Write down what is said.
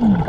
うん。